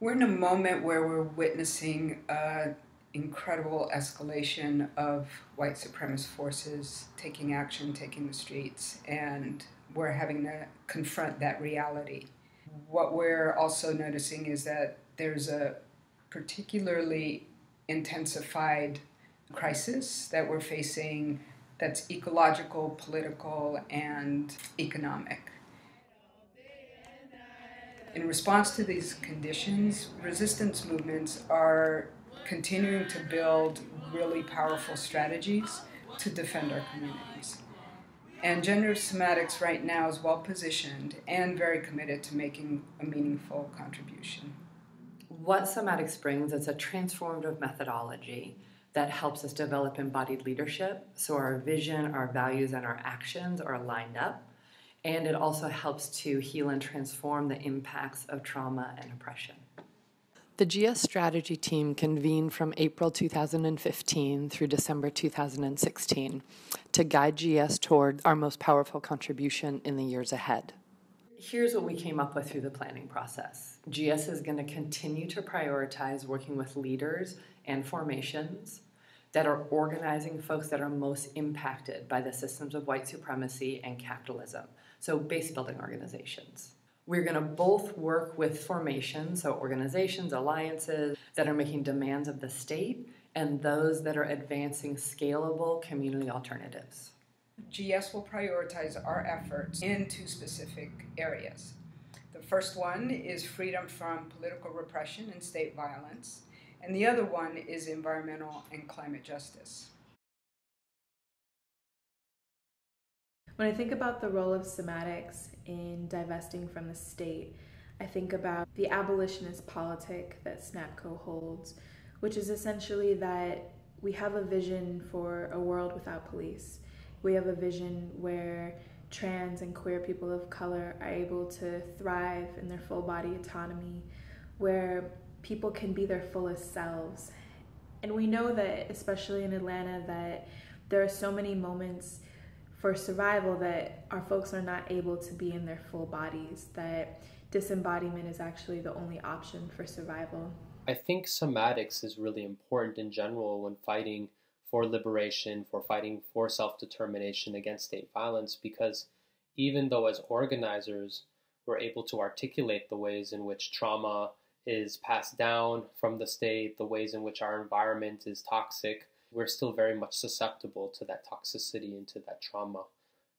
We're in a moment where we're witnessing an incredible escalation of white supremacist forces taking action, taking the streets, and we're having to confront that reality. What we're also noticing is that there's a particularly intensified crisis that we're facing that's ecological, political, and economic. In response to these conditions, resistance movements are continuing to build really powerful strategies to defend our communities. And Generative Somatics right now is well positioned and very committed to making a meaningful contribution. What Somatics brings is a transformative methodology that helps us develop embodied leadership so our vision, our values, and our actions are lined up. And it also helps to heal and transform the impacts of trauma and oppression. The GS strategy team convened from April 2015 through December 2016 to guide GS toward our most powerful contribution in the years ahead. Here's what we came up with through the planning process. GS is going to continue to prioritize working with leaders and formations that are organizing folks that are most impacted by the systems of white supremacy and capitalism, so base building organizations. We're going to both work with formations, so organizations, alliances that are making demands of the state, and those that are advancing scalable community alternatives. GS will prioritize our efforts in two specific areas. The first one is freedom from political repression and state violence, and the other one is environmental and climate justice. When I think about the role of somatics in divesting from the state, I think about the abolitionist politic that SNAPCO holds, which is essentially that we have a vision for a world without police. We have a vision where trans and queer people of color are able to thrive in their full body autonomy, where people can be their fullest selves. And we know that, especially in Atlanta, that there are so many moments for survival that our folks are not able to be in their full bodies, that disembodiment is actually the only option for survival. I think somatics is really important in general when fighting for liberation, for fighting for self determination against state violence, because even though as organizers we're able to articulate the ways in which trauma is passed down from the state, the ways in which our environment is toxic, we're still very much susceptible to that toxicity and to that trauma.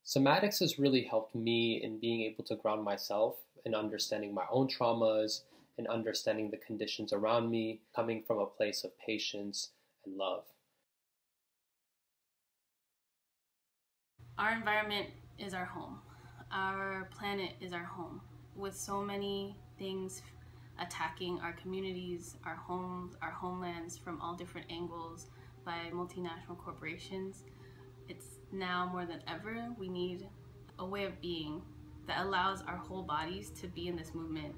Somatics has really helped me in being able to ground myself in understanding my own traumas and understanding the conditions around me, coming from a place of patience and love. Our environment is our home. Our planet is our home. With so many things attacking our communities, our homes, our homelands from all different angles, by multinational corporations, it's now more than ever we need a way of being that allows our whole bodies to be in this movement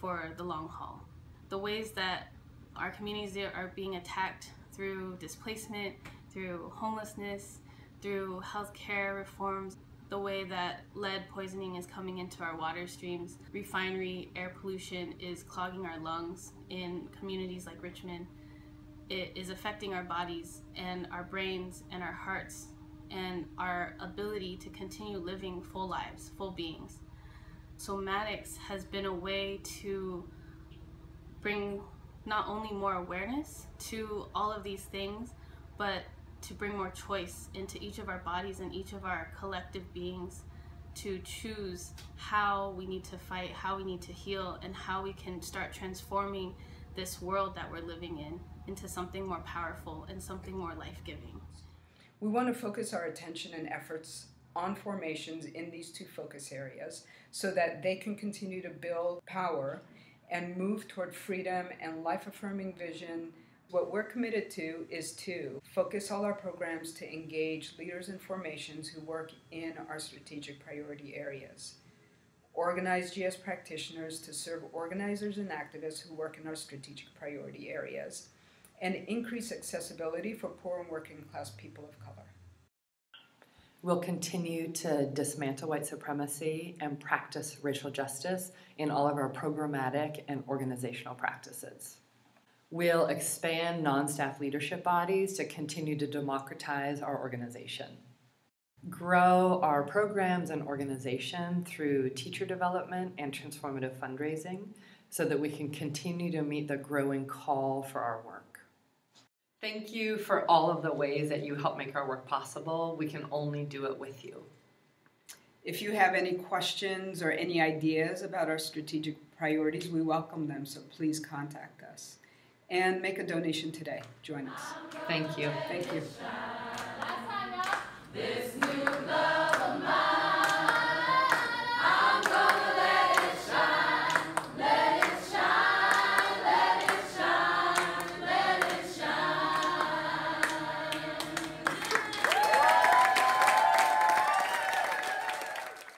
for the long haul. The ways that our communities are being attacked through displacement, through homelessness, through healthcare reforms, the way that lead poisoning is coming into our water streams, refinery air pollution is clogging our lungs in communities like Richmond it is affecting our bodies and our brains and our hearts and our ability to continue living full lives, full beings. Somatics has been a way to bring not only more awareness to all of these things, but to bring more choice into each of our bodies and each of our collective beings to choose how we need to fight, how we need to heal, and how we can start transforming this world that we're living in into something more powerful and something more life giving. We want to focus our attention and efforts on formations in these two focus areas so that they can continue to build power and move toward freedom and life affirming vision. What we're committed to is to focus all our programs to engage leaders and formations who work in our strategic priority areas organize GS practitioners to serve organizers and activists who work in our strategic priority areas, and increase accessibility for poor and working class people of color. We'll continue to dismantle white supremacy and practice racial justice in all of our programmatic and organizational practices. We'll expand non staff leadership bodies to continue to democratize our organization. Grow our programs and organization through teacher development and transformative fundraising so that we can continue to meet the growing call for our work. Thank you for all of the ways that you help make our work possible. We can only do it with you. If you have any questions or any ideas about our strategic priorities, we welcome them, so please contact us. And make a donation today. Join us. Thank you. Thank you. This new